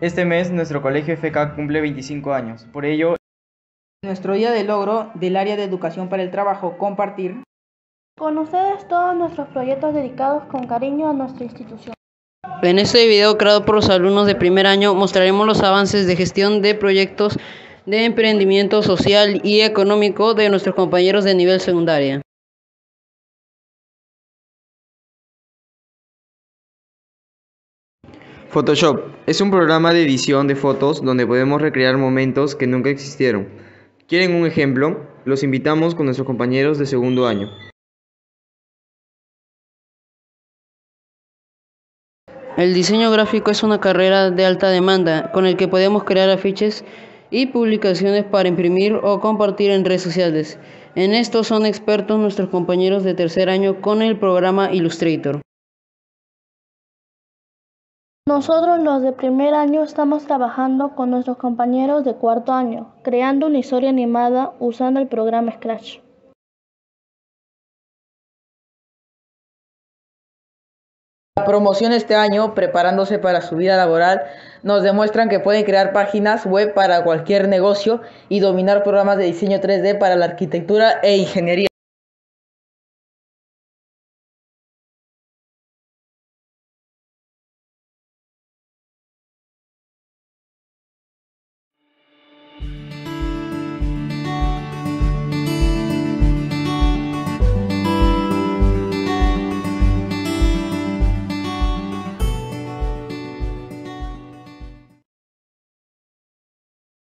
Este mes nuestro colegio FK cumple 25 años, por ello nuestro día de logro del área de educación para el trabajo compartir con ustedes todos nuestros proyectos dedicados con cariño a nuestra institución. En este video creado por los alumnos de primer año mostraremos los avances de gestión de proyectos de emprendimiento social y económico de nuestros compañeros de nivel secundaria. Photoshop es un programa de edición de fotos donde podemos recrear momentos que nunca existieron. ¿Quieren un ejemplo? Los invitamos con nuestros compañeros de segundo año. El diseño gráfico es una carrera de alta demanda con el que podemos crear afiches y publicaciones para imprimir o compartir en redes sociales. En esto son expertos nuestros compañeros de tercer año con el programa Illustrator. Nosotros los de primer año estamos trabajando con nuestros compañeros de cuarto año, creando una historia animada usando el programa Scratch. La promoción este año, preparándose para su vida laboral, nos demuestran que pueden crear páginas web para cualquier negocio y dominar programas de diseño 3D para la arquitectura e ingeniería.